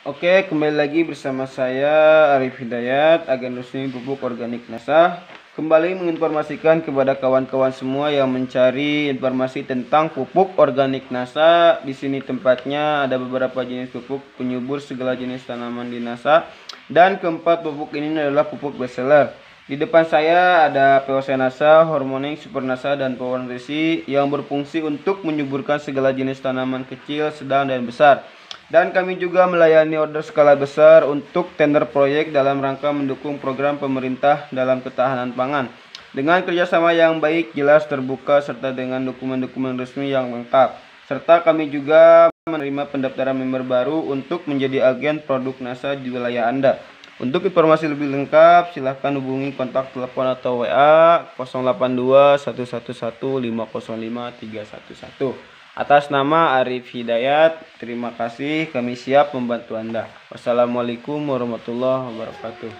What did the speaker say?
Oke, kembali lagi bersama saya Arif Hidayat, agen resmi pupuk organik NASA. Kembali menginformasikan kepada kawan-kawan semua yang mencari informasi tentang pupuk organik NASA. Di sini tempatnya ada beberapa jenis pupuk penyubur segala jenis tanaman di NASA. Dan keempat pupuk ini adalah pupuk bestseller. Di depan saya ada POC NASA, Hormoning, Super NASA, dan Power Nutrisi yang berfungsi untuk menyuburkan segala jenis tanaman kecil, sedang, dan besar. Dan kami juga melayani order skala besar untuk tender proyek dalam rangka mendukung program pemerintah dalam ketahanan pangan. Dengan kerjasama yang baik, jelas, terbuka, serta dengan dokumen-dokumen resmi yang lengkap. Serta kami juga menerima pendaftaran member baru untuk menjadi agen produk NASA di wilayah Anda. Untuk informasi lebih lengkap, silahkan hubungi kontak telepon atau WA 082 111 505 311. Atas nama Arif Hidayat, terima kasih. Kami siap membantu Anda. Wassalamualaikum warahmatullahi wabarakatuh.